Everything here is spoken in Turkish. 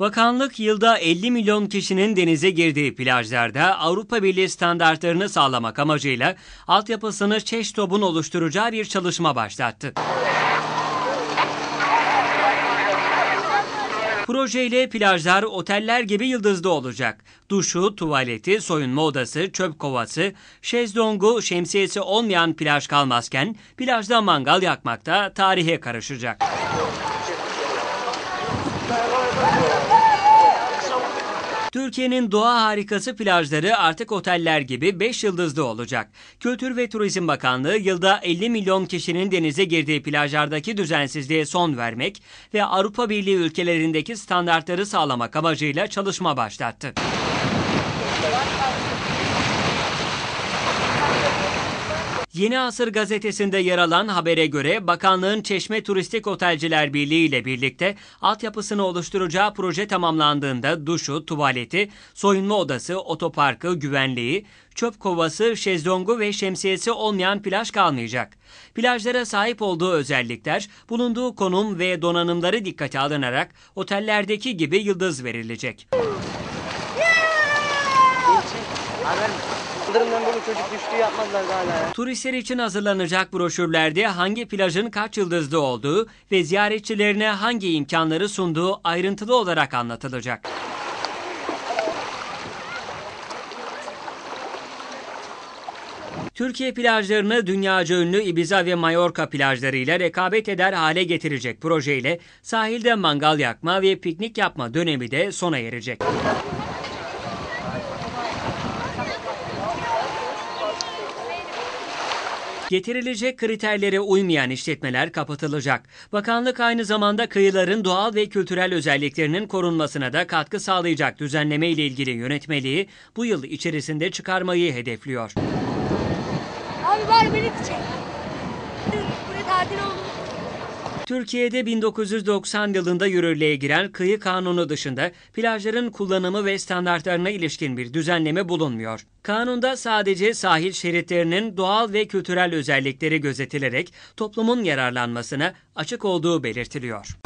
Bakanlık yılda 50 milyon kişinin denize girdiği plajlarda Avrupa Birliği standartlarını sağlamak amacıyla altyapısını Çeştop'un oluşturacağı bir çalışma başlattı. Projeyle plajlar oteller gibi yıldızlı olacak. Duşu, tuvaleti, soyunma odası, çöp kovası, şezlongu, şemsiyesi olmayan plaj kalmazken plajda mangal yakmakta tarihe karışacak. Türkiye'nin doğa harikası plajları artık oteller gibi 5 yıldızlı olacak. Kültür ve Turizm Bakanlığı yılda 50 milyon kişinin denize girdiği plajlardaki düzensizliğe son vermek ve Avrupa Birliği ülkelerindeki standartları sağlamak amacıyla çalışma başlattı. Yeni Asır gazetesinde yer alan habere göre bakanlığın Çeşme Turistik Otelciler Birliği ile birlikte altyapısını oluşturacağı proje tamamlandığında duşu, tuvaleti, soyunma odası, otoparkı, güvenliği, çöp kovası, şezlongu ve şemsiyesi olmayan plaj kalmayacak. Plajlara sahip olduğu özellikler, bulunduğu konum ve donanımları dikkate alınarak otellerdeki gibi yıldız verilecek. Kaldırımdan böyle çocuk düştüğü yapmadılar hala ya. Turistler için hazırlanacak broşürlerde hangi plajın kaç yıldızlı olduğu ve ziyaretçilerine hangi imkanları sunduğu ayrıntılı olarak anlatılacak. Türkiye plajlarını dünyaca ünlü Ibiza ve Mallorca plajlarıyla rekabet eder hale getirecek projeyle sahilde mangal yakma ve piknik yapma dönemi de sona erecek. Getirilecek kriterlere uymayan işletmeler kapatılacak. Bakanlık aynı zamanda kıyıların doğal ve kültürel özelliklerinin korunmasına da katkı sağlayacak düzenleme ile ilgili yönetmeliği bu yıl içerisinde çıkarmayı hedefliyor. Abi var beni çek. Buraya tatil oldu. Türkiye'de 1990 yılında yürürlüğe giren kıyı kanunu dışında plajların kullanımı ve standartlarına ilişkin bir düzenleme bulunmuyor. Kanunda sadece sahil şeritlerinin doğal ve kültürel özellikleri gözetilerek toplumun yararlanmasına açık olduğu belirtiliyor.